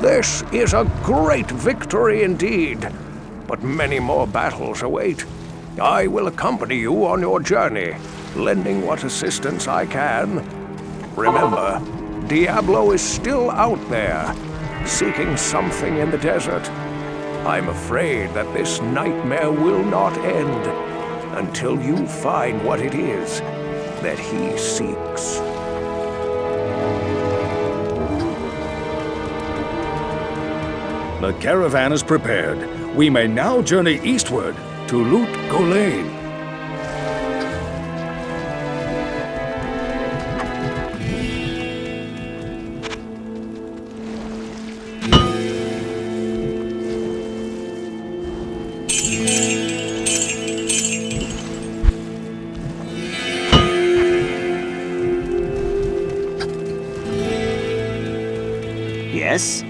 This is a great victory indeed, but many more battles await. I will accompany you on your journey, lending what assistance I can. Remember, Diablo is still out there, seeking something in the desert. I'm afraid that this nightmare will not end until you find what it is that he seeks. The caravan is prepared. We may now journey eastward to Lut Gholein. Yes?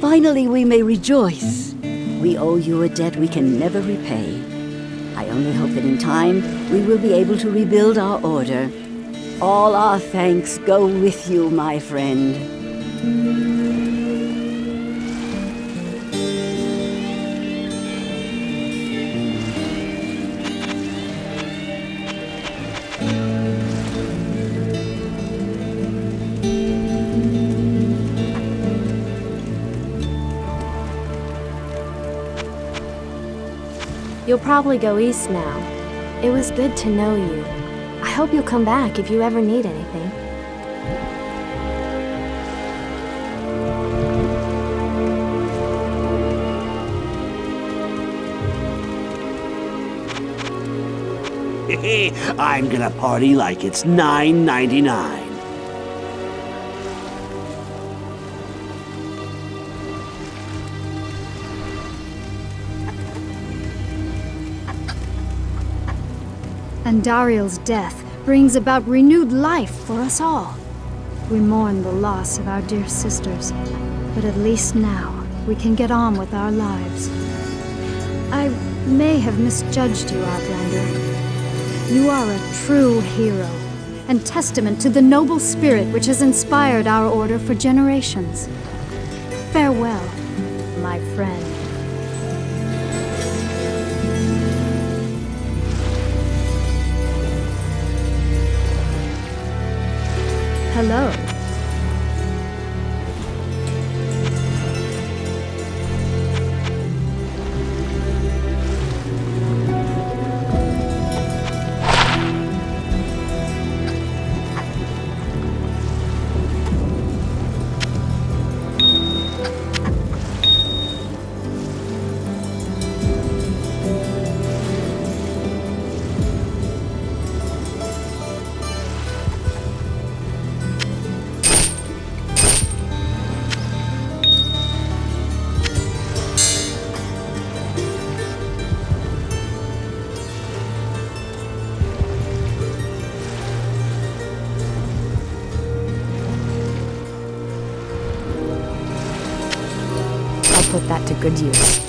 Finally, we may rejoice. We owe you a debt we can never repay. I only hope that in time we will be able to rebuild our order. All our thanks go with you, my friend. You'll probably go east now. It was good to know you. I hope you'll come back if you ever need anything. I'm gonna party like it's 9.99. Andariel's death brings about renewed life for us all. We mourn the loss of our dear sisters, but at least now we can get on with our lives. I may have misjudged you, Outlander. You are a true hero, and testament to the noble spirit which has inspired our order for generations. Farewell, my friend. Hello. That to good use.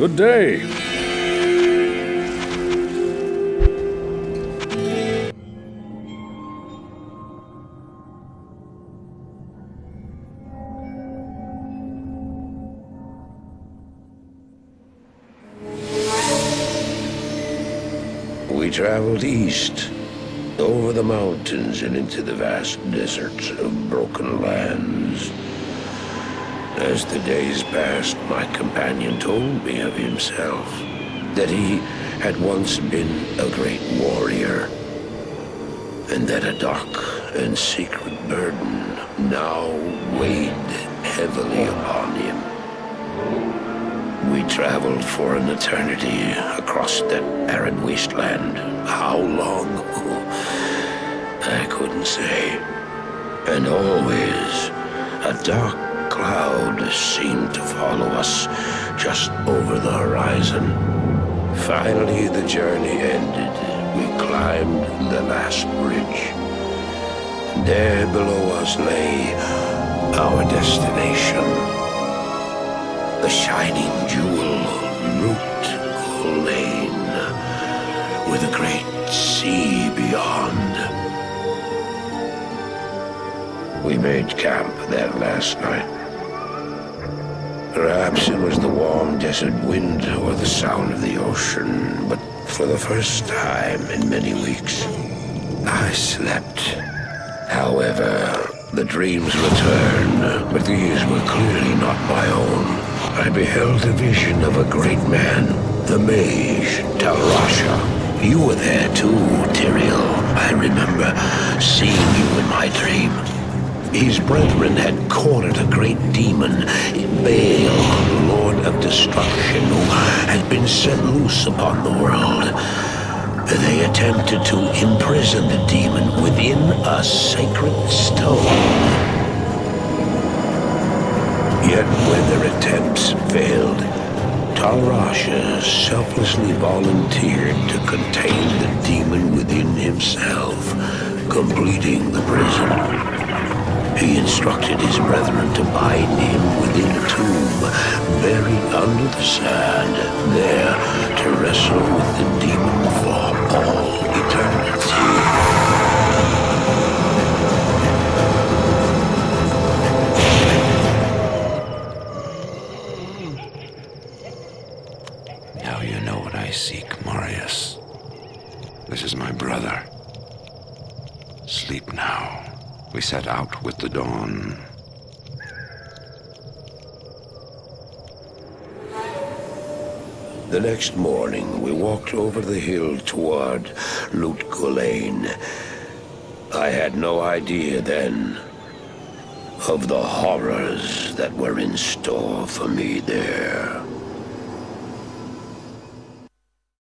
Good day. We traveled east, over the mountains and into the vast deserts of broken lands. As the days passed, my companion told me of himself, that he had once been a great warrior, and that a dark and secret burden now weighed heavily upon him. We traveled for an eternity across that arid wasteland. How long? I couldn't say. And always, a dark cloud seemed to follow us just over the horizon. Finally, the journey ended. We climbed the last bridge. There below us lay our destination the shining jewel, Lut Gholein, with a great sea beyond. We made camp there last night. Perhaps it was the warm desert wind or the sound of the ocean, but for the first time in many weeks, I slept. However, the dreams returned, but these were clearly not my own. I beheld a vision of a great man, the mage, Tal Rasha. You were there too, Tyrael. I remember seeing you in my dream. His brethren had cornered a great demon, Baal, Lord of Destruction, who had been set loose upon the world. They attempted to imprison the demon within a sacred stone. Yet when their attempts failed, Tal Rasha selflessly volunteered to contain the demon within himself, completing the prison. He instructed his brethren to bind him within a tomb, buried under the sand, there to wrestle with the demon for all with the dawn. The next morning, we walked over the hill toward Lut Gholein. I had no idea then of the horrors that were in store for me there.